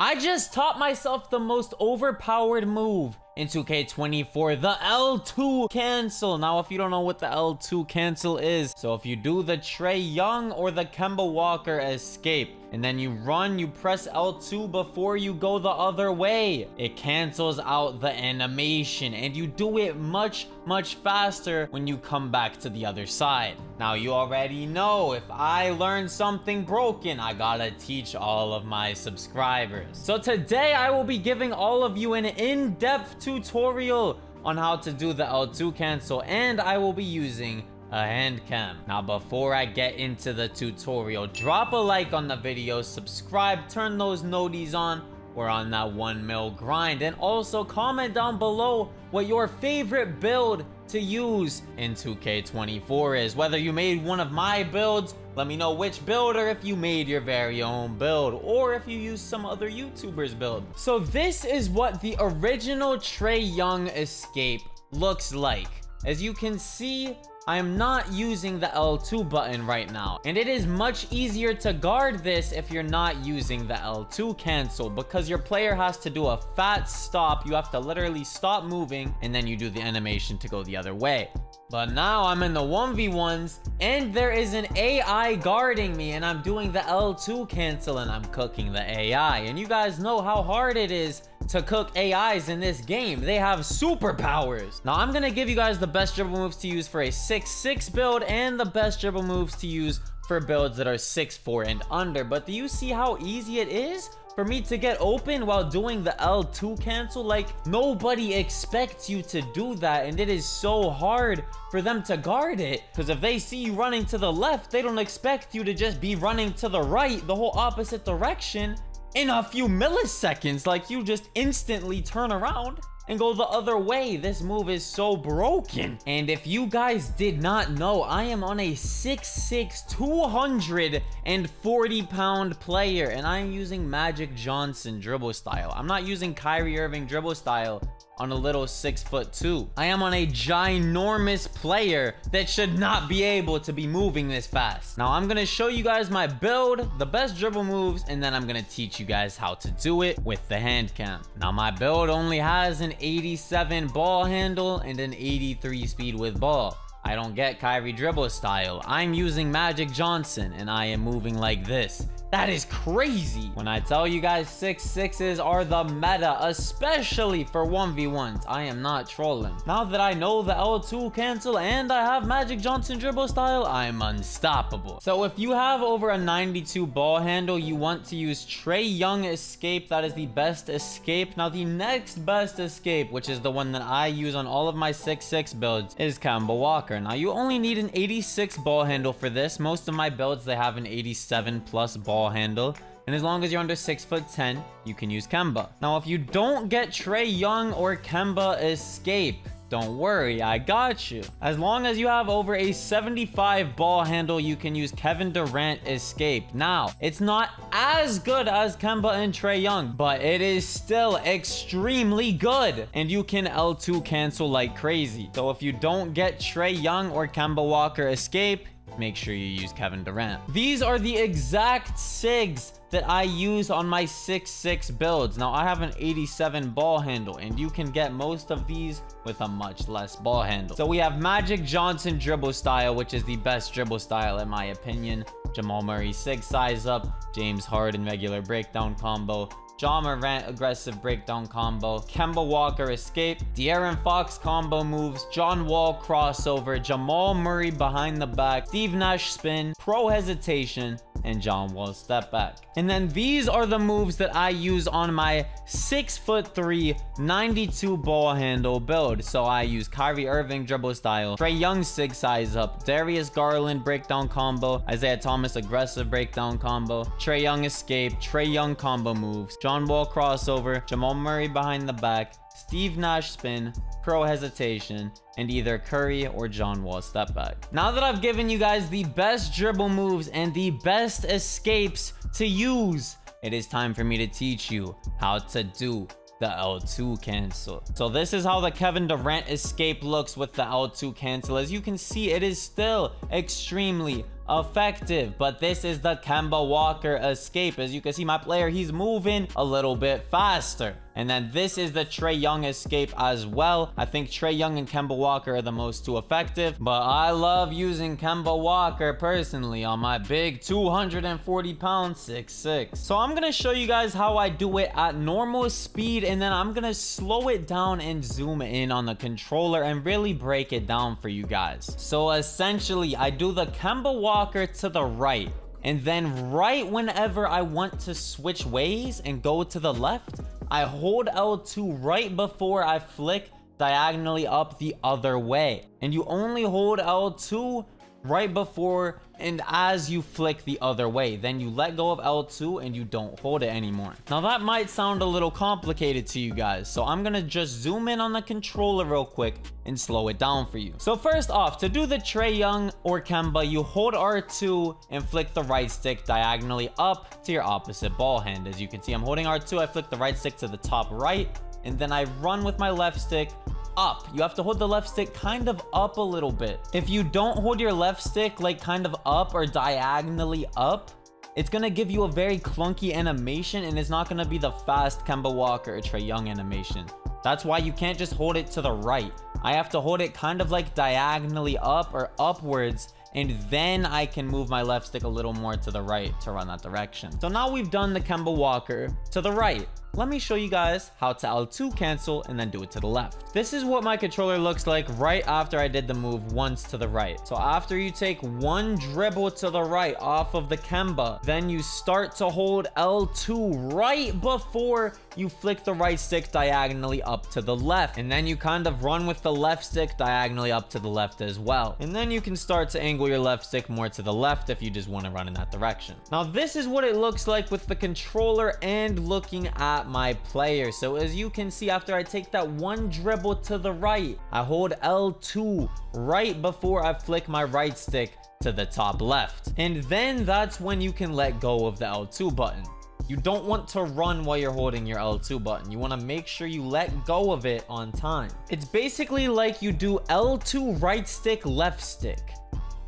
I just taught myself the most overpowered move in 2K24, the L2 cancel. Now, if you don't know what the L2 cancel is, so if you do the Trae Young or the Kemba Walker escape, and then you run, you press L2 before you go the other way. It cancels out the animation and you do it much, much faster when you come back to the other side. Now you already know if I learn something broken, I gotta teach all of my subscribers. So today I will be giving all of you an in-depth tutorial on how to do the L2 cancel and I will be using a hand cam. Now before I get into the tutorial, drop a like on the video, subscribe, turn those noties on, we're on that 1 mil grind, and also comment down below what your favorite build to use in 2K24 is. Whether you made one of my builds, let me know which build, or if you made your very own build, or if you used some other YouTuber's build. So this is what the original Trae Young escape looks like. As you can see, I am not using the L2 button right now. And it is much easier to guard this if you're not using the L2 cancel because your player has to do a fat stop. You have to literally stop moving and then you do the animation to go the other way. But now I'm in the 1v1s and there is an AI guarding me and I'm doing the L2 cancel and I'm cooking the AI. And you guys know how hard it is to cook AIs in this game. They have superpowers. Now, I'm gonna give you guys the best dribble moves to use for a 6-6 build and the best dribble moves to use for builds that are 6-4 and under. But do you see how easy it is? for me to get open while doing the L2 cancel. Like, nobody expects you to do that, and it is so hard for them to guard it. Because if they see you running to the left, they don't expect you to just be running to the right, the whole opposite direction in a few milliseconds. Like you just instantly turn around and go the other way. This move is so broken. And if you guys did not know, I am on a 6'6", 240 pound player and I'm using Magic Johnson dribble style. I'm not using Kyrie Irving dribble style on a little six foot two. I am on a ginormous player that should not be able to be moving this fast. Now I'm gonna show you guys my build, the best dribble moves, and then I'm gonna teach you guys how to do it with the hand cam. Now my build only has an 87 ball handle and an 83 speed with ball. I don't get Kyrie dribble style. I'm using Magic Johnson and I am moving like this. That is crazy. When I tell you guys six sixes are the meta, especially for 1v1s, I am not trolling. Now that I know the L2 cancel and I have Magic Johnson dribble style, I'm unstoppable. So if you have over a 92 ball handle, you want to use Trae Young escape. That is the best escape. Now the next best escape, which is the one that I use on all of my 6-6 builds, is Kemba Walker. Now you only need an 86 ball handle for this. Most of my builds, they have an 87 plus ball ball handle. And as long as you're under 6 foot 10, you can use Kemba. Now, if you don't get Trae Young or Kemba Escape, don't worry, I got you. As long as you have over a 75 ball handle, you can use Kevin Durant Escape. Now, it's not as good as Kemba and Trae Young, but it is still extremely good. And you can L2 cancel like crazy. So if you don't get Trae Young or Kemba Walker Escape, make sure you use Kevin Durant. These are the exact SIGs that I use on my 6-6 builds. Now, I have an 87 ball handle, and you can get most of these with a much less ball handle. So we have Magic Johnson dribble style, which is the best dribble style in my opinion. Jamal Murray SIG size up, James Harden regular breakdown combo, Ja Morant aggressive breakdown combo, Kemba Walker escape, De'Aaron Fox combo moves, John Wall crossover, Jamal Murray behind the back, Steve Nash spin, pro hesitation, and John Wall step back. And then these are the moves that I use on my 6'3", 92 ball handle build. So I use Kyrie Irving dribble style, Trae Young sig size up, Darius Garland breakdown combo, Isaiah Thomas aggressive breakdown combo, Trae Young escape, Trae Young combo moves, John Wall crossover, Jamal Murray behind the back, Steve Nash spin, pro hesitation, and either Curry or John Wall step back. Now that I've given you guys the best dribble moves and the best escapes to use, it is time for me to teach you how to do the L2 cancel. So this is how the Kevin Durant escape looks with the L2 cancel. As you can see, it is still extremely effective. But this is the Kemba Walker escape. As you can see, my player, he's moving a little bit faster. And then this is the Trae Young escape as well. I think Trae Young and Kemba Walker are the most two effective, but I love using Kemba Walker personally on my big 240 pound 6'6". So I'm gonna show you guys how I do it at normal speed and then I'm gonna slow it down and zoom in on the controller and really break it down for you guys. So essentially, I do the Kemba Walker to the right. And then right whenever I want to switch ways and go to the left, I hold L2 right before I flick diagonally up the other way. And you only hold L2 right before and as you flick the other way. Then you let go of L2 and you don't hold it anymore. Now that might sound a little complicated to you guys, so I'm gonna just zoom in on the controller real quick and slow it down for you. So first off, to do the Trae Young or Kemba, you hold R2 and flick the right stick diagonally up to your opposite ball hand. As you can see, I'm holding R2, I flick the right stick to the top right, and then I run with my left stick up. You have to hold the left stick kind of up a little bit. If you don't hold your left stick like kind of up or diagonally up, it's gonna give you a very clunky animation and it's not gonna be the fast Kemba Walker or Trae Young animation. That's why you can't just hold it to the right. I have to hold it kind of like diagonally up or upwards and then I can move my left stick a little more to the right to run that direction. So now we've done the Kemba Walker to the right let me show you guys how to L2 cancel and then do it to the left. This is what my controller looks like right after I did the move once to the right. So after you take one dribble to the right off of the Kemba, then you start to hold L2 right before you flick the right stick diagonally up to the left. And then you kind of run with the left stick diagonally up to the left as well. And then you can start to angle your left stick more to the left if you just want to run in that direction. Now this is what it looks like with the controller and looking at my player. So as you can see, after I take that one dribble to the right, I hold L2 right before I flick my right stick to the top left. And then that's when you can let go of the L2 button. You don't want to run while you're holding your L2 button. You want to make sure you let go of it on time. It's basically like you do L2 right stick, left stick.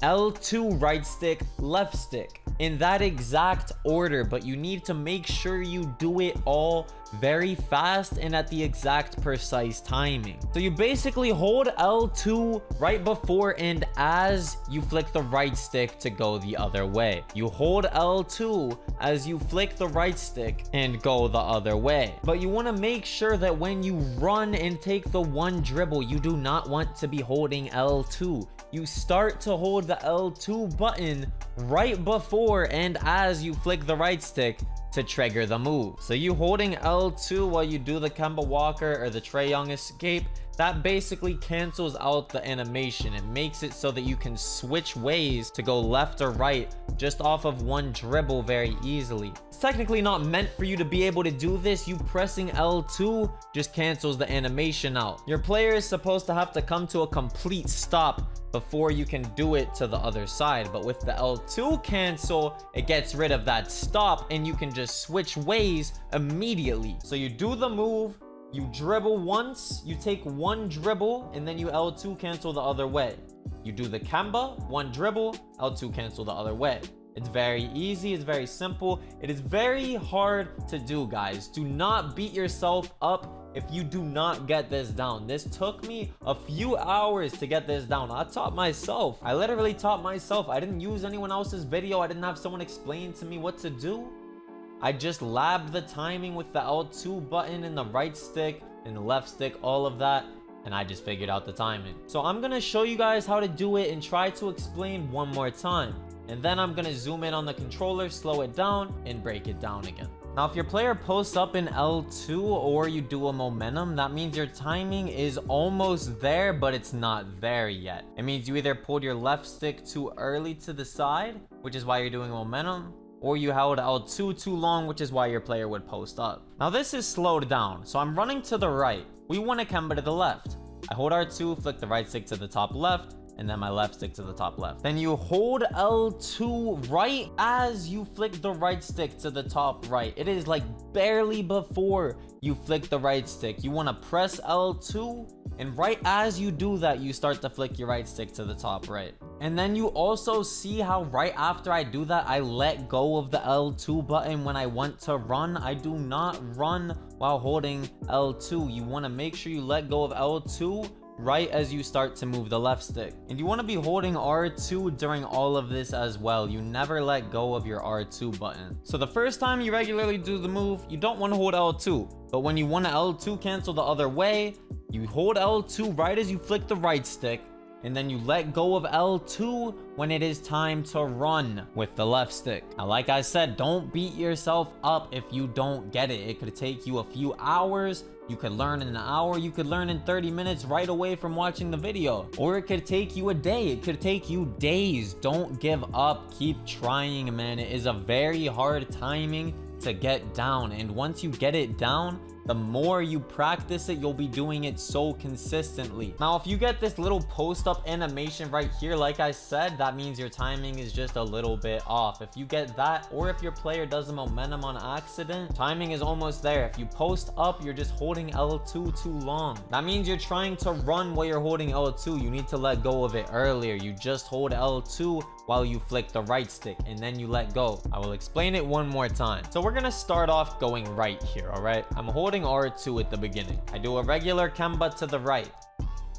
L2 right stick, left stick in that exact order, but you need to make sure you do it all very fast and at the exact precise timing. So you basically hold L2 right before and as you flick the right stick to go the other way. You hold L2 as you flick the right stick and go the other way. But you want to make sure that when you run and take the one dribble, you do not want to be holding L2 you start to hold the L2 button right before and as you flick the right stick to trigger the move. So you holding L2 while you do the Kemba Walker or the Trae Young escape, that basically cancels out the animation. It makes it so that you can switch ways to go left or right just off of one dribble very easily. It's technically not meant for you to be able to do this. You pressing L2 just cancels the animation out. Your player is supposed to have to come to a complete stop before you can do it to the other side. But with the L2 cancel, it gets rid of that stop and you can just switch ways immediately. So you do the move, you dribble once, you take one dribble, and then you L2 cancel the other way. You do the Kemba, one dribble, L2 cancel the other way. It's very easy, it's very simple. It is very hard to do, guys. Do not beat yourself up if you do not get this down. This took me a few hours to get this down. I taught myself. I literally taught myself. I didn't use anyone else's video. I didn't have someone explain to me what to do. I just labbed the timing with the L2 button and the right stick and the left stick, all of that and I just figured out the timing. So I'm gonna show you guys how to do it and try to explain one more time. And then I'm gonna zoom in on the controller, slow it down, and break it down again. Now, if your player posts up in L2 or you do a momentum, that means your timing is almost there, but it's not there yet. It means you either pulled your left stick too early to the side, which is why you're doing momentum, or you held L2 too long, which is why your player would post up. Now, this is slowed down, so I'm running to the right. We want to Kemba to the left. I hold R2, flick the right stick to the top left, and then my left stick to the top left. Then you hold L2 right as you flick the right stick to the top right. It is like barely before you flick the right stick. You want to press L2 and right as you do that, you start to flick your right stick to the top right. And then you also see how right after I do that, I let go of the L2 button when I want to run. I do not run while holding L2. You want to make sure you let go of L2 right as you start to move the left stick. And you want to be holding R2 during all of this as well. You never let go of your R2 button. So the first time you regularly do the move, you don't want to hold L2. But when you want to L2 cancel the other way, you hold L2 right as you flick the right stick and then you let go of L2 when it is time to run with the left stick. Now, like I said, don't beat yourself up if you don't get it. It could take you a few hours. You could learn in an hour. You could learn in 30 minutes right away from watching the video. Or it could take you a day. It could take you days. Don't give up. Keep trying, man. It is a very hard timing to get down. And once you get it down, the more you practice it, you'll be doing it so consistently. Now, if you get this little post-up animation right here, like I said, that means your timing is just a little bit off. If you get that, or if your player does a momentum on accident, timing is almost there. If you post up, you're just holding L2 too long. That means you're trying to run while you're holding L2. You need to let go of it earlier. You just hold L2 while you flick the right stick and then you let go. I will explain it one more time. So we're gonna start off going right here, all right? I'm holding R2 at the beginning. I do a regular Kemba to the right.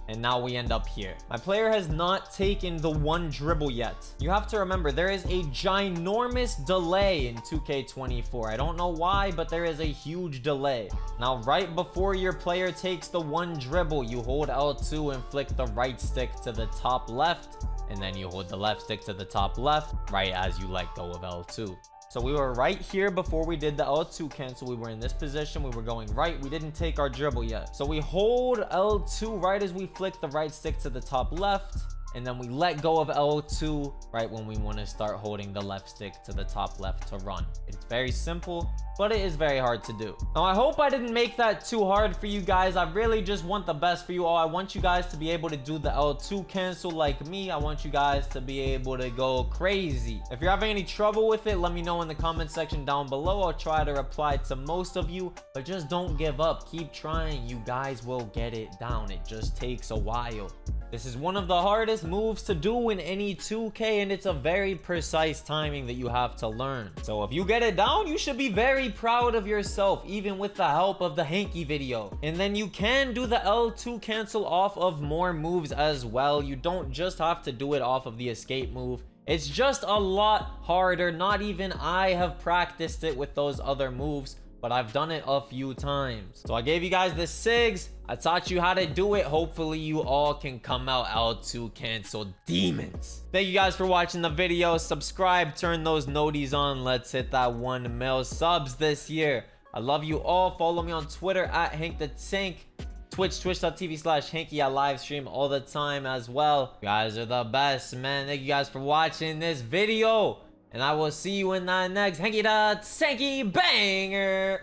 And now we end up here. My player has not taken the one dribble yet. You have to remember, there is a ginormous delay in 2K24. I don't know why, but there is a huge delay. Now, right before your player takes the one dribble, you hold L2 and flick the right stick to the top left and then you hold the left stick to the top left right as you let go of L2. So we were right here before we did the L2 cancel. We were in this position. We were going right. We didn't take our dribble yet. So we hold L2 right as we flick the right stick to the top left and then we let go of L2 right when we want to start holding the left stick to the top left to run. It's very simple, but it is very hard to do. Now, I hope I didn't make that too hard for you guys. I really just want the best for you all. I want you guys to be able to do the L2 cancel like me. I want you guys to be able to go crazy. If you're having any trouble with it, let me know in the comment section down below. I'll try to reply to most of you, but just don't give up. Keep trying. You guys will get it down. It just takes a while. This is one of the hardest moves to do in any 2K and it's a very precise timing that you have to learn. So if you get it down, you should be very proud of yourself, even with the help of the hanky video. And then you can do the L2 cancel off of more moves as well. You don't just have to do it off of the escape move. It's just a lot harder. Not even I have practiced it with those other moves but I've done it a few times. So I gave you guys the SIGs. I taught you how to do it. Hopefully you all can come out L2 cancel demons. Thank you guys for watching the video. Subscribe, turn those noties on. Let's hit that 1 mil subs this year. I love you all. Follow me on Twitter at Hank the Tank. Twitch, twitch.tv slash Hanky. I live stream all the time as well. You guys are the best, man. Thank you guys for watching this video. And I will see you in the next Hanky the Tanky Banger.